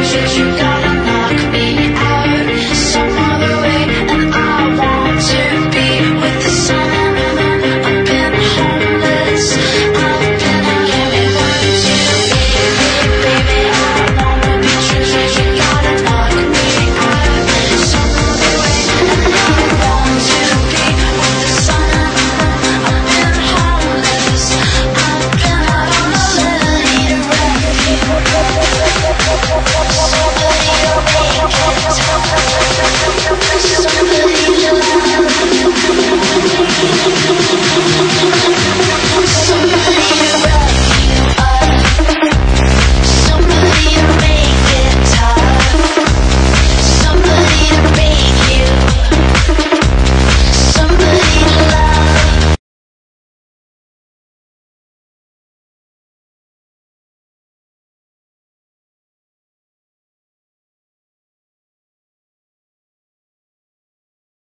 Since